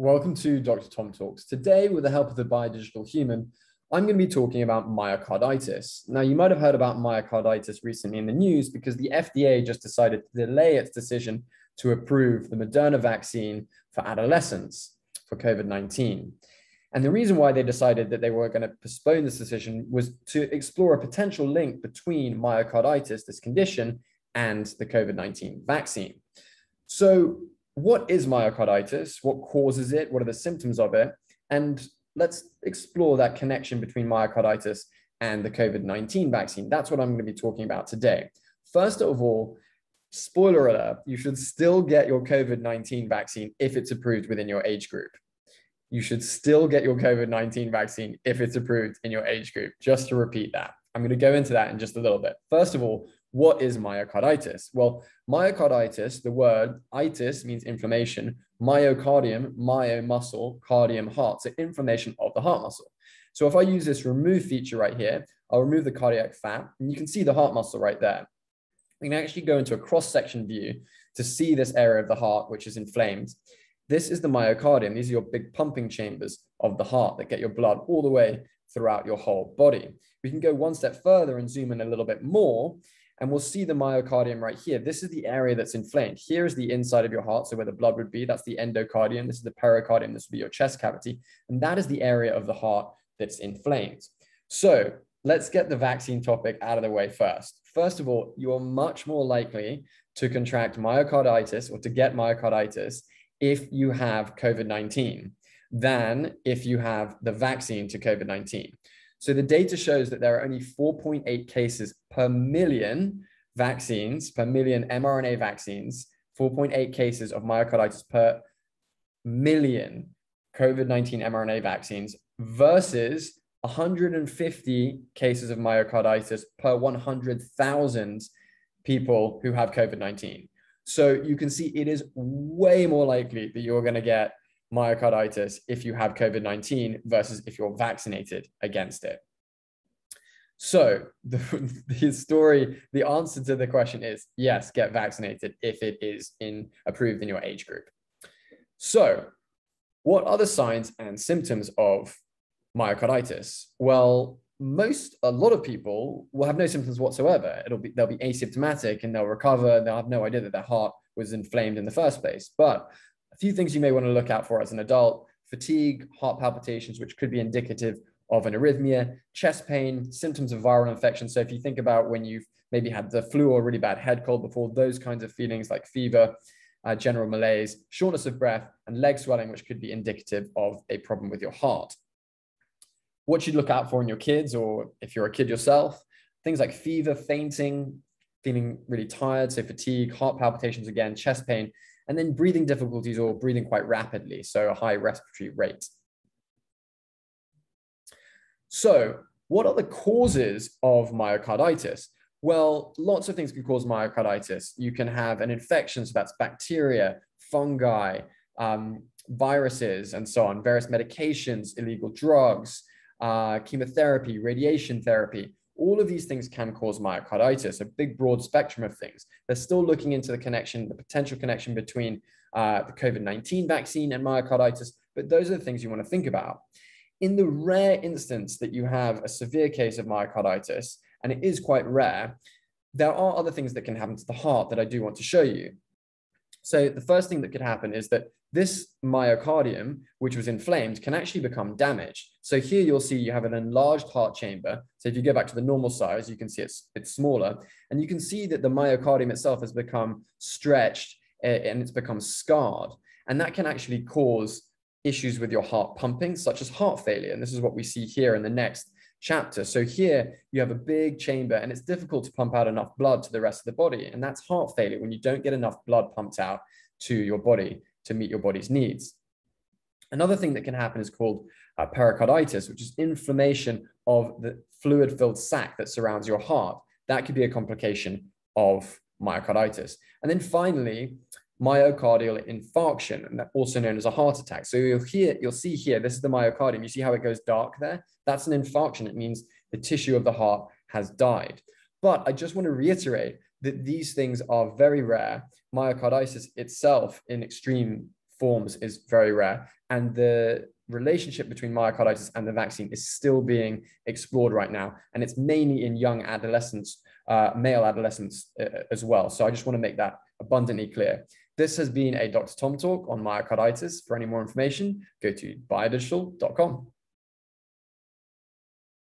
Welcome to Dr. Tom Talks. Today, with the help of the Biodigital Human, I'm going to be talking about myocarditis. Now, you might have heard about myocarditis recently in the news because the FDA just decided to delay its decision to approve the Moderna vaccine for adolescents for COVID 19. And the reason why they decided that they were going to postpone this decision was to explore a potential link between myocarditis, this condition, and the COVID 19 vaccine. So, what is myocarditis? What causes it? What are the symptoms of it? And let's explore that connection between myocarditis and the COVID 19 vaccine. That's what I'm going to be talking about today. First of all, spoiler alert, you should still get your COVID 19 vaccine if it's approved within your age group. You should still get your COVID 19 vaccine if it's approved in your age group. Just to repeat that, I'm going to go into that in just a little bit. First of all, what is myocarditis? Well, myocarditis, the word itis means inflammation, myocardium, myo muscle, cardium heart, so inflammation of the heart muscle. So if I use this remove feature right here, I'll remove the cardiac fat and you can see the heart muscle right there. We can actually go into a cross-section view to see this area of the heart which is inflamed. This is the myocardium. These are your big pumping chambers of the heart that get your blood all the way throughout your whole body. We can go one step further and zoom in a little bit more and we'll see the myocardium right here. This is the area that's inflamed. Here is the inside of your heart, so where the blood would be. That's the endocardium. This is the pericardium. This would be your chest cavity. And that is the area of the heart that's inflamed. So let's get the vaccine topic out of the way first. First of all, you are much more likely to contract myocarditis or to get myocarditis if you have COVID 19 than if you have the vaccine to COVID 19. So the data shows that there are only 4.8 cases per million vaccines, per million mRNA vaccines, 4.8 cases of myocarditis per million COVID 19 mRNA vaccines versus 150 cases of myocarditis per 100,000 people who have COVID 19. So you can see it is way more likely that you're going to get myocarditis if you have COVID 19 versus if you're vaccinated against it. So the, the story, the answer to the question is yes, get vaccinated if it is in approved in your age group. So, what are the signs and symptoms of myocarditis? Well, most a lot of people will have no symptoms whatsoever. It'll be they'll be asymptomatic and they'll recover. They'll have no idea that their heart was inflamed in the first place. But few things you may want to look out for as an adult fatigue, heart palpitations, which could be indicative of an arrhythmia, chest pain, symptoms of viral infection. So if you think about when you've maybe had the flu or really bad head cold before, those kinds of feelings like fever, uh, general malaise, shortness of breath, and leg swelling, which could be indicative of a problem with your heart. What you'd look out for in your kids, or if you're a kid yourself, things like fever, fainting, feeling really tired, so fatigue, heart palpitations again, chest pain, and then breathing difficulties or breathing quite rapidly, so a high respiratory rate. So, what are the causes of myocarditis? Well, lots of things can cause myocarditis. You can have an infection, so that's bacteria, fungi, um, viruses, and so on, various medications, illegal drugs, uh, chemotherapy, radiation therapy all of these things can cause myocarditis, a big broad spectrum of things. They're still looking into the connection, the potential connection between uh, the COVID 19 vaccine and myocarditis, but those are the things you want to think about. In the rare instance that you have a severe case of myocarditis, and it is quite rare, there are other things that can happen to the heart that I do want to show you. So the first thing that could happen is that this myocardium, which was inflamed, can actually become damaged. So here you'll see you have an enlarged heart chamber. So if you go back to the normal size, you can see it's, it's smaller. And you can see that the myocardium itself has become stretched eh, and it's become scarred. And that can actually cause issues with your heart pumping, such as heart failure. And this is what we see here in the next chapter. So here you have a big chamber and it's difficult to pump out enough blood to the rest of the body. And that's heart failure when you don't get enough blood pumped out to your body to meet your body's needs. Another thing that can happen is called uh, pericarditis, which is inflammation of the fluid filled sac that surrounds your heart. That could be a complication of myocarditis. And then finally, myocardial infarction, also known as a heart attack. So you'll hear, you'll see here, this is the myocardium. You see how it goes dark there? That's an infarction. It means the tissue of the heart has died. But I just want to reiterate that these things are very rare. Myocarditis itself in extreme forms is very rare. And the relationship between myocarditis and the vaccine is still being explored right now. And it's mainly in young adolescents, uh, male adolescents uh, as well. So I just want to make that abundantly clear. This has been a Dr. Tom talk on myocarditis. For any more information, go to biodigital.com.